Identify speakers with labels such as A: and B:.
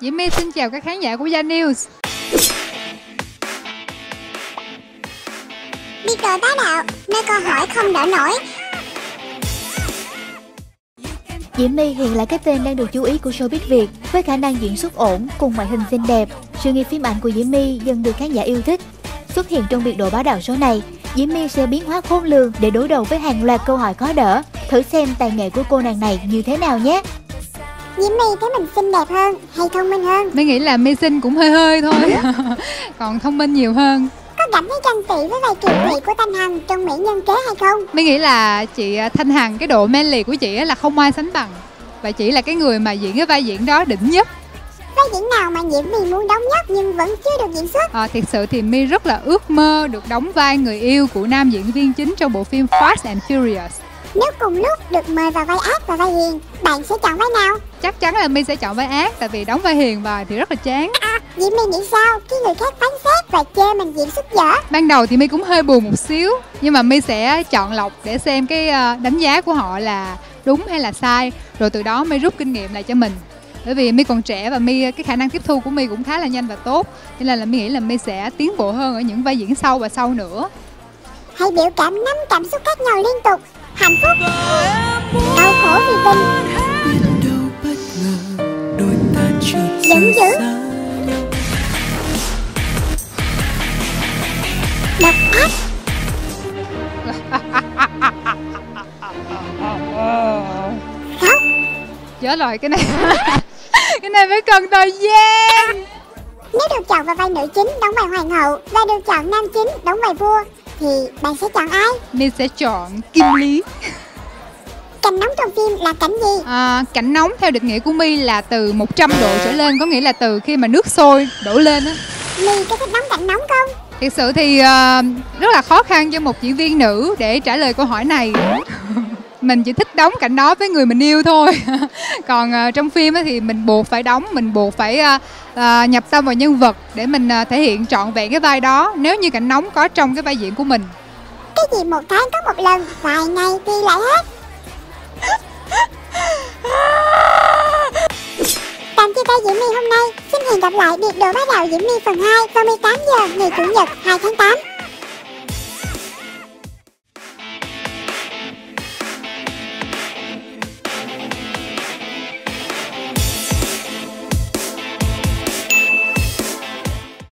A: Diễm My xin chào các khán giả của Gia News.
B: Biết đồ tá đạo, nơi câu hỏi không đỡ nổi.
C: Diễm My hiện là cái tên đang được chú ý của showbiz Việt với khả năng diễn xuất ổn cùng ngoại hình xinh đẹp. Sự nghiệp phim ảnh của Diễm My dần được khán giả yêu thích. Xuất hiện trong biệt đồ bá đạo số này, Diễm My sẽ biến hóa khôn lường để đối đầu với hàng loạt câu hỏi khó đỡ. Thử xem tài nghệ của cô nàng này như thế nào nhé.
B: Diễm My thấy mình xinh đẹp hơn hay thông minh hơn?
A: My nghĩ là My xinh cũng hơi hơi thôi. Còn thông minh nhiều hơn.
B: Có cảm thấy ganh tị với vai kiều thị của Thanh Hằng trong mỹ nhân kế hay không?
A: My nghĩ là chị à, Thanh Hằng cái độ manly của chị là không ai sánh bằng. Và chị là cái người mà diễn cái vai diễn đó đỉnh nhất.
B: Vai diễn nào mà Diễm My muốn đóng nhất nhưng vẫn chưa được diễn xuất?
A: À, thiệt sự thì My rất là ước mơ được đóng vai người yêu của nam diễn viên chính trong bộ phim Fast and Furious.
B: Nếu cùng lúc được mời vào vai ác và vai hiền, bạn sẽ chọn vai nào?
A: Chắc chắn là My sẽ chọn vai ác tại vì đóng vai hiền vào thì rất là chán.
B: À, Diễm My nghĩ sao khi người khác phán xét và chê mình diễn xuất dở?
A: Ban đầu thì My cũng hơi buồn một xíu nhưng mà My sẽ chọn lọc để xem cái ờ, đánh giá của họ là đúng hay là sai rồi từ đó My rút kinh nghiệm lại cho mình bởi vì My còn trẻ và My cái khả năng tiếp thu của My cũng khá là nhanh và tốt nên là My nghĩ là My sẽ tiến bộ hơn ở những vai diễn sau và sau nữa
B: Hãy biểu cảm năm cảm xúc khác nhau liên tục. Giận dữ. độc ác, khóc,
A: chết rồi cái này cái này phải cần thời gian.
B: Nếu được chọn vào vai nữ chính đóng vai hoàng hậu và được chọn nam chính đóng vai vua thì bạn sẽ chọn ai?
A: My sẽ chọn Kim Lý
B: Cảnh nóng trong phim là cảnh gì?
A: à, cảnh nóng theo định nghĩa của My là từ 100 độ trở lên có nghĩa là từ khi mà nước sôi đổ lên á
B: My có thích đóng cảnh nóng không?
A: Thực sự thì ờ, rất là khó khăn cho một diễn viên nữ để trả lời câu hỏi này. mình chỉ thích đóng cảnh đó với người mình yêu thôi. Còn ờ, trong phim thì mình buộc phải đóng, mình buộc phải ờ, ờ, nhập tâm vào nhân vật để mình ờ, thể hiện trọn vẹn cái vai đó. Nếu như cảnh nóng có trong cái vai diễn của mình.
B: Cái gì một tháng có một lần, vài ngày thì lại hết. Ca Diễm My hôm nay. Xin hẹn gặp lại biệt đồ bá đạo Diễm My phần 2 vào 18 giờ, ngày Chủ nhật 2 tháng 8.